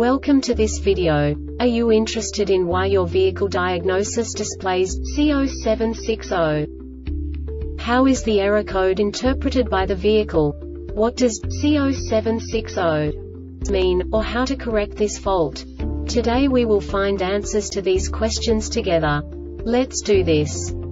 Welcome to this video. Are you interested in why your vehicle diagnosis displays C0760? How is the error code interpreted by the vehicle? What does C0760 mean, or how to correct this fault? Today we will find answers to these questions together. Let's do this.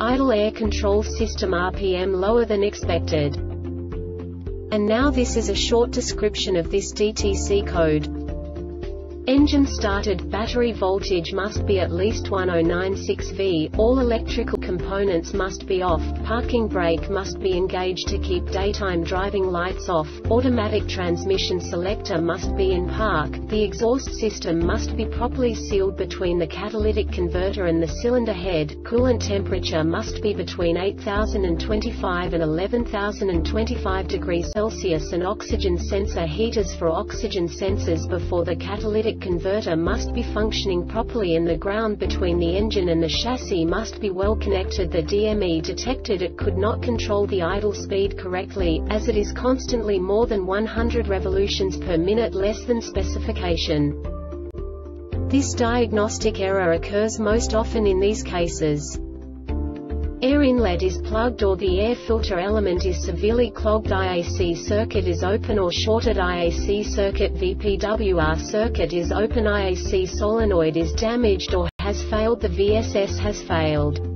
idle air control system RPM lower than expected. And now this is a short description of this DTC code. Engine started, battery voltage must be at least 1096 V, all electrical components must be off, parking brake must be engaged to keep daytime driving lights off, automatic transmission selector must be in park, the exhaust system must be properly sealed between the catalytic converter and the cylinder head, coolant temperature must be between 8025 and 11025 degrees Celsius and oxygen sensor heaters for oxygen sensors before the catalytic converter must be functioning properly and the ground between the engine and the chassis must be well connected. The DME detected it could not control the idle speed correctly, as it is constantly more than 100 revolutions per minute less than specification. This diagnostic error occurs most often in these cases. Air inlet is plugged or the air filter element is severely clogged IAC circuit is open or shorted IAC circuit VPWR circuit is open IAC solenoid is damaged or has failed the VSS has failed.